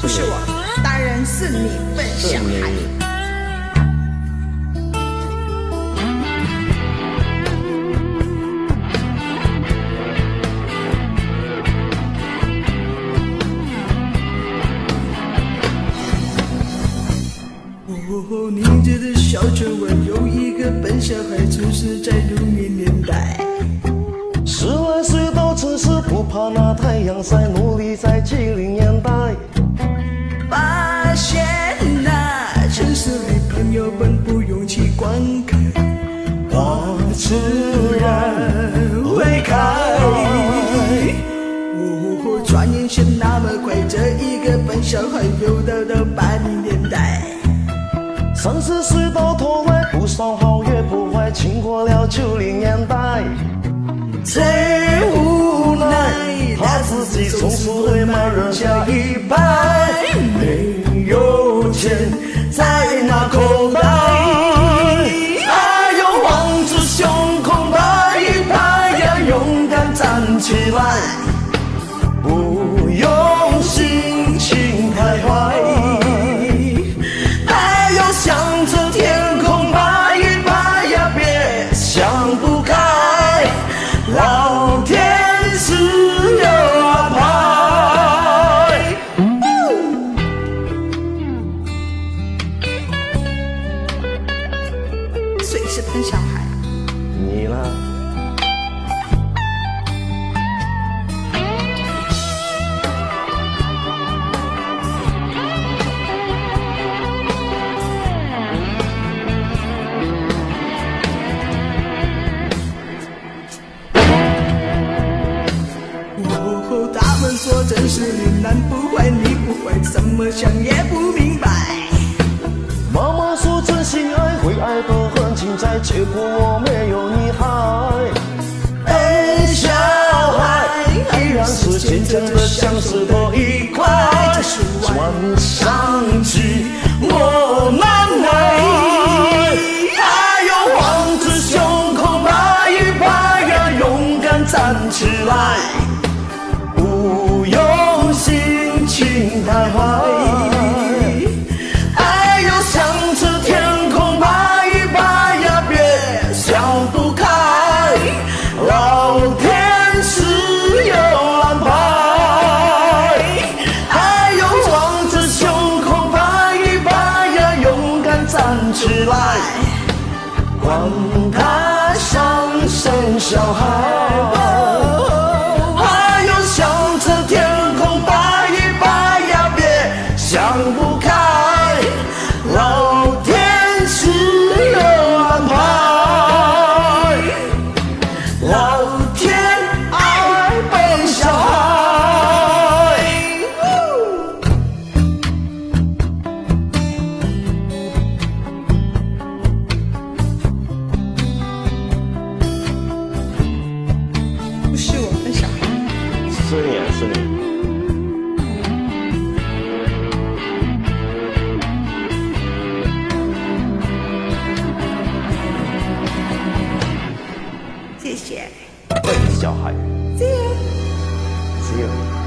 不是我，当然是你笨小孩。哦，你觉得小村湾有一个笨小孩出生在六零年代，十来岁到城市不怕那太阳晒，努力在。发现那城市里朋友本不用去观看，花自然会开。转眼间那么快，这一个笨小孩又到了八零年代。三十岁到头来，不算好也不坏，经过了九零年代。最无奈，他自己总是会慢人家一拍，钱在那口袋。哎呦，望着胸口拍一拍呀，勇敢站起来，不用说真是你男不坏，你不坏，怎么想也不明白。妈妈说真心爱会爱到很精彩，结果我没有你还。笨小孩，依然是坚强的像是多一块，钻上他上生小孩，还有向着天空拜一拜呀，别想不是你，谢谢。笨小孩。只有。只有